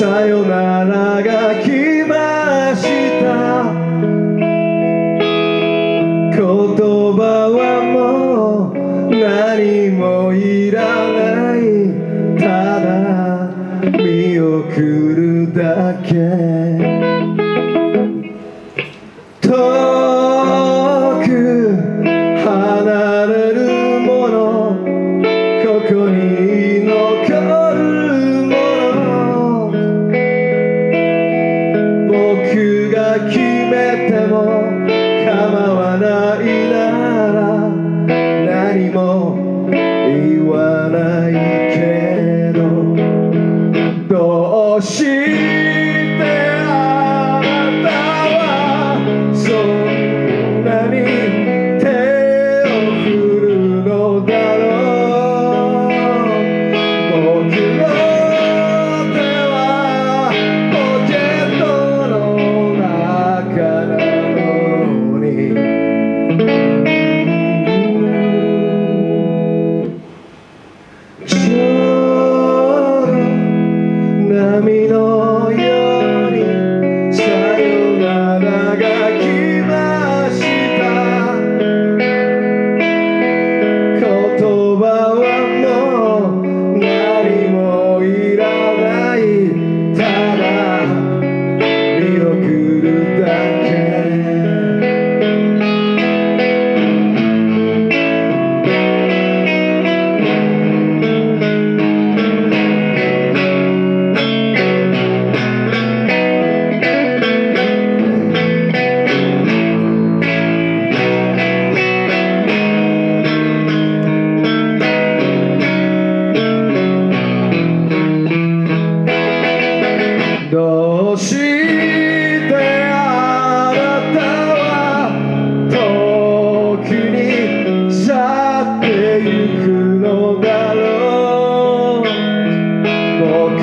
さよならが来ました。言葉はもう何もいらない。ただ見送るだけ。she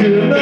to